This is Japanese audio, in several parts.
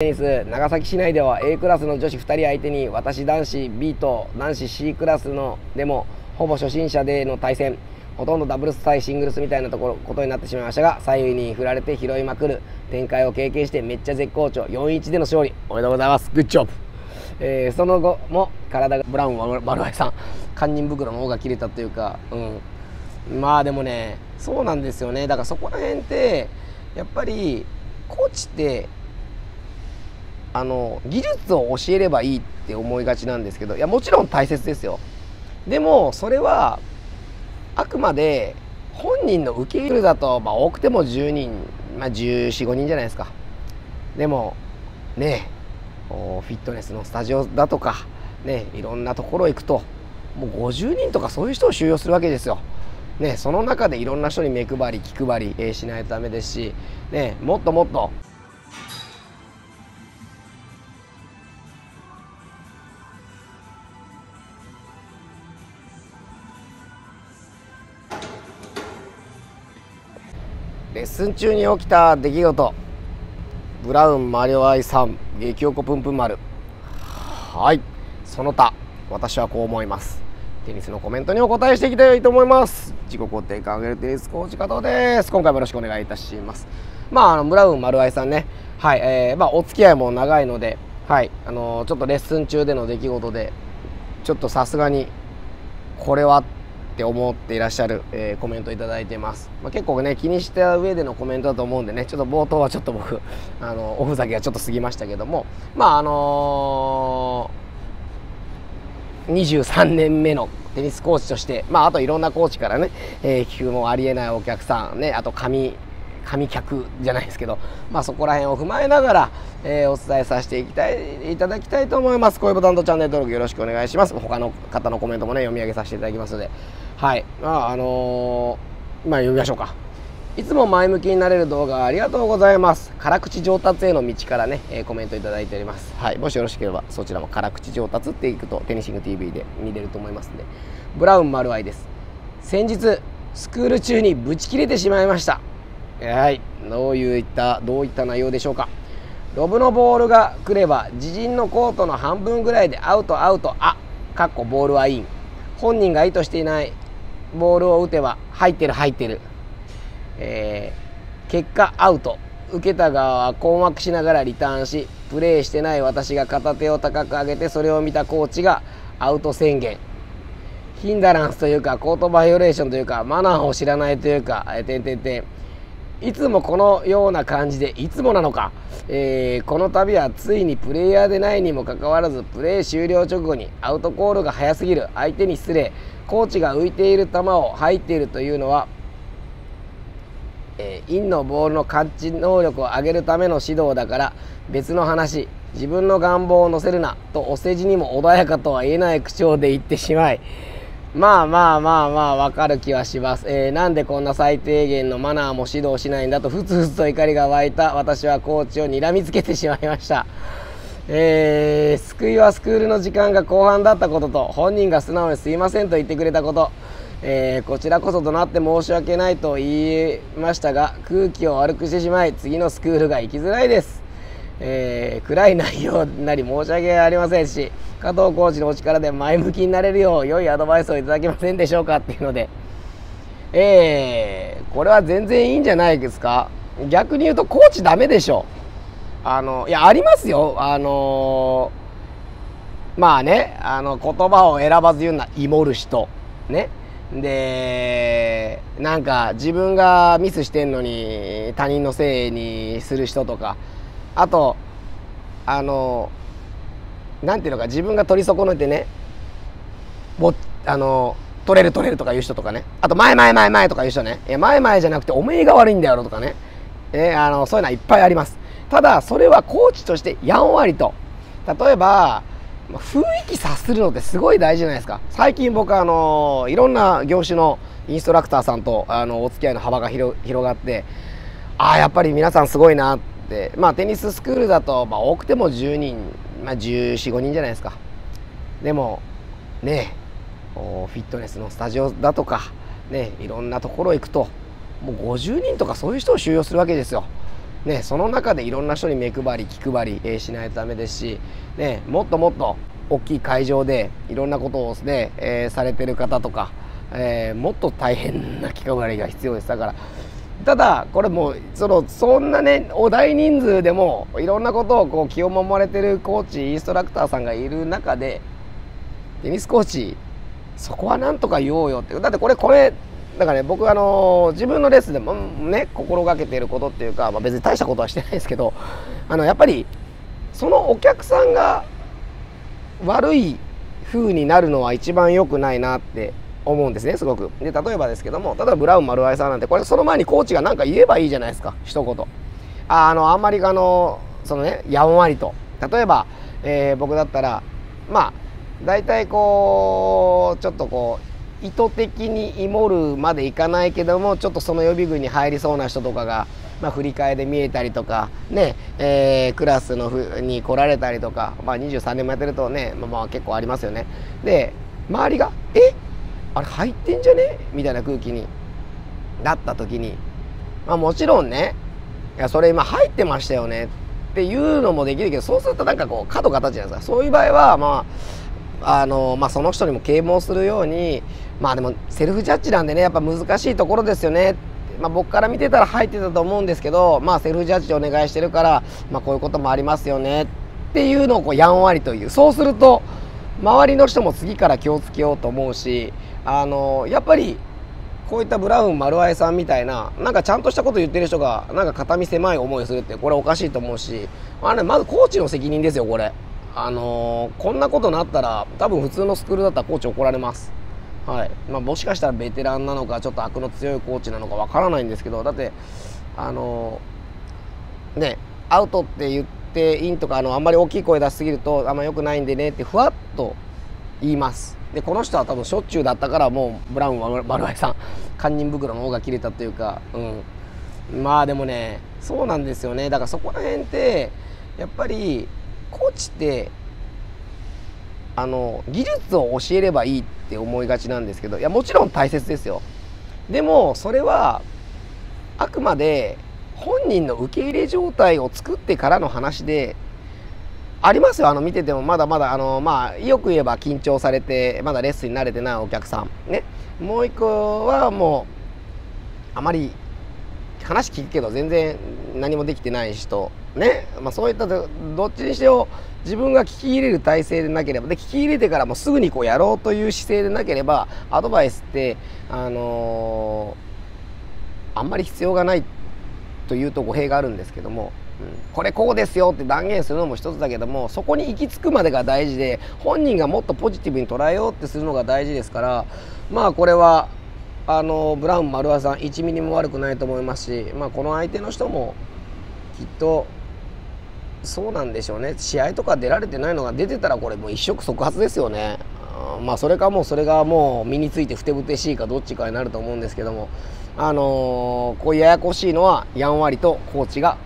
テニス長崎市内では A クラスの女子2人相手に私男子 B と男子 C クラスのでもほぼ初心者での対戦ほとんどダブルス対シングルスみたいなところことになってしまいましたが左右に振られて拾いまくる展開を経験してめっちゃ絶好調。4-1での勝利。おめでとうございますグッジョブ、えー、その後も体がブラウンは丸愛さん堪忍袋の方が切れたというかうん。まあでもねそうなんですよね。だからそこら辺ってやっぱりコーチってあの技術を教えればいいって思いがちなんですけどいやもちろん大切ですよでもそれはあくまで本人の受け入れだと、まあ、多くても10人、まあ、1415人じゃないですかでもねフィットネスのスタジオだとかねいろんなところ行くともう50人とかそういう人を収容するわけですよ。ね、その中でいろんな人に目配り気配り、えー、しないとダメですし、ね、もっともっとレッスン中に起きた出来事。ブラウンマリオアイさん激おこぷんぷん丸。はい。その他私はこう思います。テニスのコメントにお答えしていきたいと思います。自己肯定感上げるテニスコーチ加藤です。今回もよろしくお願いいたします。まああのブラウン丸愛さんね。はい、えー、まあお付き合いも長いのではい。あのー、ちょっとレッスン中での出来事でちょっとさすがにこれはって思っていらっしゃる、えー、コメントいただいてます、まあ、結構ね気にした上でのコメントだと思うんでねちょっと冒頭はちょっと僕 あのおふざけがちょっと過ぎましたけどもまああのー、23年目のテニスコーチとして、まあ、あといろんなコーチからね、えー、聞くもありえないお客さんねあと紙神客じゃないですけど、まあ、そこら辺を踏まえながら、えー、お伝えさせていきたいいただきたいと思います。恋ボタンとチャンネル登録よろしくお願いします。他の方のコメントもね読み上げさせていただきますので。はい。まああのー、まあ読みましょうか。いつも前向きになれる動画ありがとうございます。辛口上達への道からね、えー、コメントいただいております。はい。もしよろしければそちらも辛口上達っていくとテニシング TV で見れると思いますんで。ブラウン丸愛です。先日スクール中にブチ切れてしまいました。はい。どういったどういった内容でしょうか。ロブのボールが来れば自陣のコートの半分ぐらいでアウトアウト。あかっこボールはイン。本人が意図していない。ボールを打てば入ってる入ってる、えー、結果アウト。受けた側は困惑しながらリターンしプレーしてない私が片手を高く上げてそれを見たコーチがアウト宣言。ヒンダランスというかコートバイオレーションというかマナーを知らないというか、えー、てんてんてん。いつもこのような感じでいつもなのか、えー、この度はついにプレイヤーでないにもかかわらずプレー終了直後にアウトコールが早すぎる相手に失礼コーチが浮いている球を入っているというのは、えー、インのボールの感知能力を上げるための指導だから別の話自分の願望を乗せるなとお世辞にも穏やかとは言えない口調で言ってしまいまあまあまあまあわかる気はします、えー、なんでこんな最低限のマナーも指導しないんだとふつふつと怒りが湧いた私はコーチを睨みつけてしまいました。えー、救いはスクールの時間が後半だったことと本人が素直にすいませんと言ってくれたこと、えー、こちらこそとなって申し訳ないと言いましたが空気を悪くしてしまい次のスクールが行きづらいです。えー、暗い内容になり申し訳ありませんし加藤コーチのお力で前向きになれるよう良いアドバイスをいただけませんでしょうかっていうので、えー、これは全然いいんじゃないですか。逆に言うとコーチダメでしょあのいやありますよ。あのまあねあの言葉を選ばず言うなイモる人。ね。でなんか自分がミスしてんのに他人のせいにする人とか。あとあのなんていうのか自分が取り損ねてねぼあの取れる取れるとかいう人とかね。あと前前前前とかいう人ね。いや前前じゃなくておめえが悪いんだよとかね、えー、あのそういうのはいっぱいあります。ただそれはコーチとしてやんわりと。例えば雰囲気察するのってすごい大事じゃないですか。最近僕あのいろんな業種のインストラクターさんとあのお付き合いの幅が広がってああやっぱり皆さんすごいなって。まあテニススクールだと、まあ、多くても10人、まあ、1415人じゃないですか。でもねフィットネスのスタジオだとかねいろんなところ行くともう50人とかそういう人を収容するわけですよ。ね、その中でいろんな人に目配り気配り、えー、しないとダメですし、ね、もっともっと大きい会場でいろんなことをね、えー、されてる方とか、えー、もっと大変な気配りが必要です。だからただこれもうそのそんなねお大人数でもいろんなことをこう気を守れてるコーチインストラクターさんがいる中でテニスコーチそこはなんとか言おうよってだってこれこれだからね僕あの自分のレッスでもね心がけてることっていうか、まあ、別に大したことはしてないですけどあのやっぱりそのお客さんが悪い風になるのは一番良くないなって思うんですねすごく。で例えばですけども例えばブラウン丸愛さんなんてこれその前にコーチが何か言えばいいじゃないですか一言。あのあんまりあのそのねやんわりと。例えば、えー、僕だったらまあ大体こうちょっとこう意図的にイモるまでいかないけどもちょっとその予備軍に入りそうな人とかがまあ、振り替えで見えたりとか、ねえー、クラスのふに来られたりとか、まあ、23年もやってるとね、まあ、まあ結構ありますよね。で周りが「え？あれ入ってんじゃね?」みたいな空気になった時に、まあ、もちろんね「いやそれ今入ってましたよね」っていうのもできるけどそうするとなんかこう角形じゃないですかそういう場合はまああのまあ、その人にも啓蒙するようにまあでもセルフジャッジなんでねやっぱ難しいところですよねまあ、僕から見てたら入ってたと思うんですけど、まあ、セルフジャッジお願いしてるから、まあ、こういうこともありますよねっていうのをこうやんわりというそうすると周りの人も次から気をつけようと思うしあのやっぱりこういったブラウン丸愛さんみたいななんかちゃんとしたこと言ってる人がなんか肩身狭い思いをするってこれおかしいと思うしあれまずコーチの責任ですよこれ。あのこんなことになったら多分普通のスクールだったらコーチ怒られます。はいまあ、もしかしたらベテランなのかちょっと悪の強いコーチなのかわからないんですけどだってあのねアウトって言ってインとかあのあんまり大きい声出しすぎるとあんま良くないんでねってふわっと言いますでこの人は多分しょっちゅうだったからもうブラウンは丸愛さん堪忍袋の方が切れたというかうん。まあでもねそうなんですよね。だからそこら辺ってやっぱりコーチってあの技術を教えればいいって思いがちなんですけどいやもちろん大切ですよ。でもそれはあくまで本人の受け入れ状態を作ってからの話でありますよ。あの見ててもまだまだあのまあよく言えば緊張されてまだレッスンに慣れてないお客さん。ね。もう一個はもうあまり話聞くけど全然何もできてない人。ね、まあ、そういったどっちにしろ自分が聞き入れる体制でなければで聞き入れてからもすぐにこうやろうという姿勢でなければアドバイスってあのー、あんまり必要がないというと語弊があるんですけども、これこうですよって断言するのも一つだけどもそこに行き着くまでが大事で本人がもっとポジティブに捉えようってするのが大事ですからまあこれはあのブラウン丸和さん1ミリも悪くないと思いますし、まあ、この相手の人もきっとそうなんでしょうね。試合とか出られてないのが出てたらこれもう一触即発ですよね。まあそれかもうそれがもう身についてふてぶてしいかどっちかになると思うんですけどもあのー、こうややこしいのはやんわりとコーチが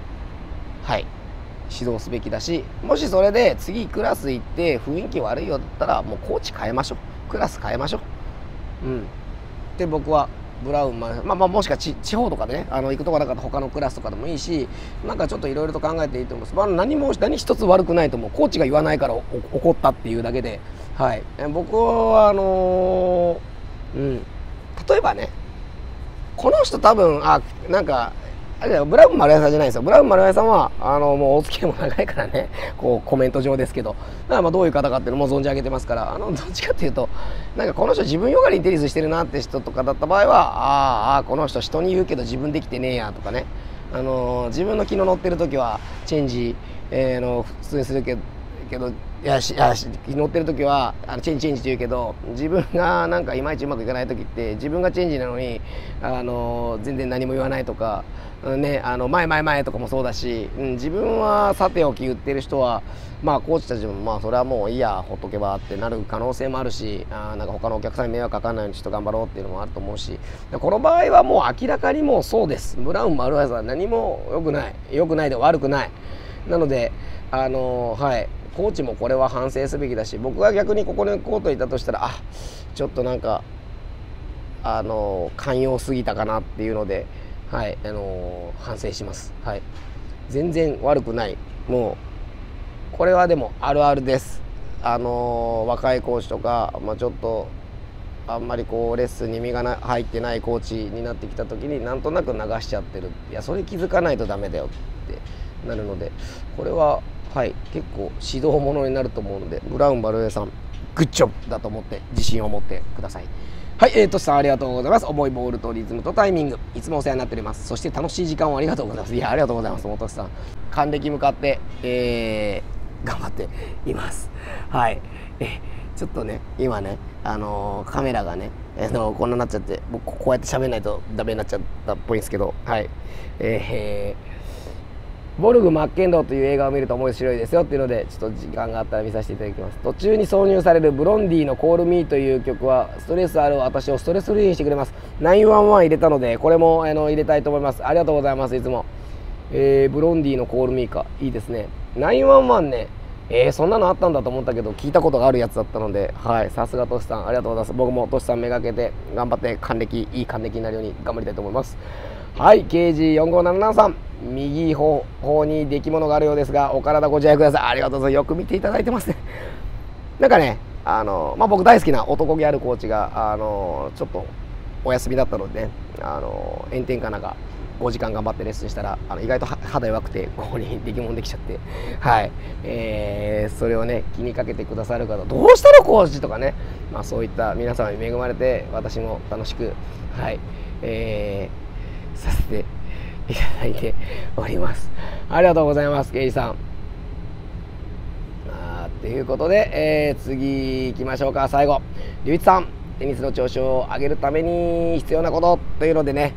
はい。指導すべきだしもしそれで次クラス行って雰囲気悪いよだったらもうコーチ変えましょう。クラス変えましょう。うん。って僕はブラウン、まあ、まあ、もしくは地方とかでねあの行くとこなかった他のクラスとかでもいいしなんかちょっといろいろと考えていいと思います、まあ、何も何一つ悪くないと思う。コーチが言わないから怒ったっていうだけで、はい、僕はあのー、うん。例えばねこの人多分あなんかブラウン丸屋さんじゃないですよ。ブラウン丸屋さんはあのもうお付き合いも長いからね。こうコメント上ですけど。だからまあどういう方かっていうのも存じ上げてますから。あのどっちかっていうとなんかこの人自分よがりにテニスしてるなって人とかだった場合はああこの人人に言うけど自分できてねえやとかね。あの自分の気の乗ってる時はチェンジ、えー、の普通にするけどけどいやしやし乗ってる時はあのチェンジチェンジって言うけど自分がなんかいまいちうまくいかない時って自分がチェンジなのにあの全然何も言わないとか、ね、あの前前前とかもそうだし、うん、自分はさておき言ってる人はまあコーチたちもまあそれはもういいやほっとけばってなる可能性もあるしあなんか他のお客さんに迷惑かかんないようにちょっと頑張ろうっていうのもあると思うしこの場合はもう明らかにもうそうです。ブラウン丸ルは何も良くない。良くないで悪くない。なのであのはい。コーチもこれは反省すべきだし僕が逆にここにコートいたとしたらあちょっとなんかあの寛容すぎたかなっていうので、はいあの反省します。はい。全然悪くない。もうこれはでもあるあるです。あの、若いコーチとか、まあ、ちょっとあんまりこうレッスンに身が入ってないコーチになってきた時になんとなく流しちゃってる。いやそれ気づかないとダメだよってなるのでこれははい結構指導ものになると思うのでブラウンバルエさんグッジョブだと思って自信を持ってくださいはい、えー、としさんありがとうございます。重いボールとリズムとタイミング、いつもお世話になっております。そして楽しい時間をありがとうございます。いや、ありがとうございます、元しさん。還暦向かって、えー、頑張っています。はい。えちょっとね、今ね、あのー、カメラがね、あのー、こんなになっちゃって、僕こうやって喋んないとダメになっちゃったっぽいんですけど、はい。えーボルグ・マッケンドーという映画を見ると面白いですよっていうのでちょっと時間があったら見させていただきます。途中に挿入されるブロンディの「コール・ミー」という曲はストレスある私をストレスフリーにしてくれます。911入れたのでこれもあの入れたいと思います。ありがとうございます。いつも、えー、ブロンディの「コール・ミー」かいいですね。911ねえー、そんなのあったんだと思ったけど聞いたことがあるやつだったのではい。さすがトシさんありがとうございます。僕もトシさんめがけて頑張って還暦いい還暦になるように頑張りたいと思います。はい KG4577 さん右方に出来物があるようですがお体ご自愛ください。ありがとうございます。よく見ていただいてますね。なんかねあの、まあ、僕大好きな男気あるコーチがあのちょっとお休みだったのでねあの炎天下なんか5時間頑張ってレッスンしたらあの意外と肌弱くてここに出来物できちゃって。はい、えー、それをね気にかけてくださる方どうしたのコーチとかね、まあ、そういった皆様に恵まれて私も楽しくはい。えー、させていただいております。ありがとうございますケイさん。あということで、えー、次行きましょうか。最後。龍一さんテニスの調子を上げるために必要なことというのでね。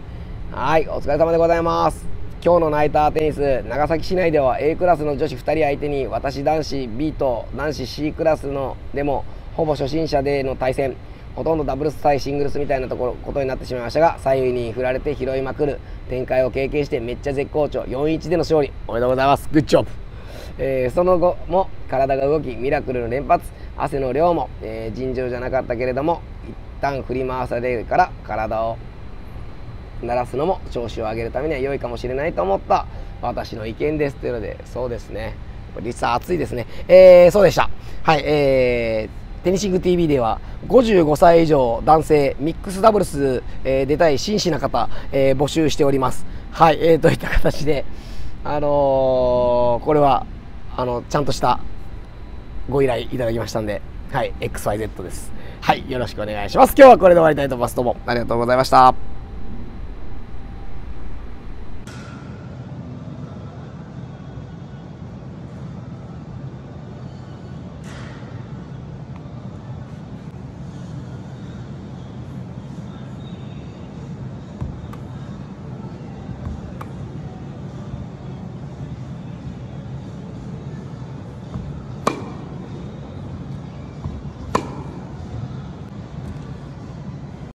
はいお疲れ様でございます。今日のナイターテニス長崎市内では A クラスの女子2人相手に私男子 B と男子 C クラスのでもほぼ初心者での対戦。ほとんどダブルス対シングルスみたいなところことになってしまいましたが左右に振られて拾いまくる展開を経験してめっちゃ絶好調。4-1での勝利。おめでとうございます。グッジョブ、えー、その後も体が動きミラクルの連発。汗の量も、えー、尋常じゃなかったけれども一旦振り回されるから体を鳴らすのも調子を上げるためには良いかもしれないと思った。私の意見です。というのでそうですね。実は暑いですね。えー、そうでした。はい。えーテニシング TV では55歳以上男性ミックスダブルス、えー、出たい紳士な方、えー、募集しております。はい、えー、といった形で、あのー、これはあのちゃんとしたご依頼いただきましたんで、はい、XYZ です。はい、よろしくお願いします。今日はこれで終わりたいと思います。どうもありがとうございました。